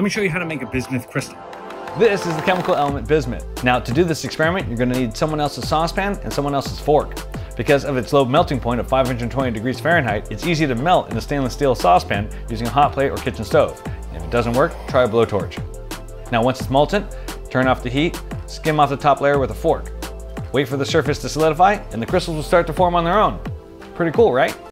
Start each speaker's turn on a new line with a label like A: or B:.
A: Let me show you how to make a bismuth crystal.
B: This is the chemical element bismuth. Now to do this experiment, you're gonna need someone else's saucepan and someone else's fork. Because of its low melting point of 520 degrees Fahrenheit, it's easy to melt in a stainless steel saucepan using a hot plate or kitchen stove. And if it doesn't work, try a blowtorch. Now once it's molten, turn off the heat, skim off the top layer with a fork. Wait for the surface to solidify and the crystals will start to form on their own. Pretty cool, right?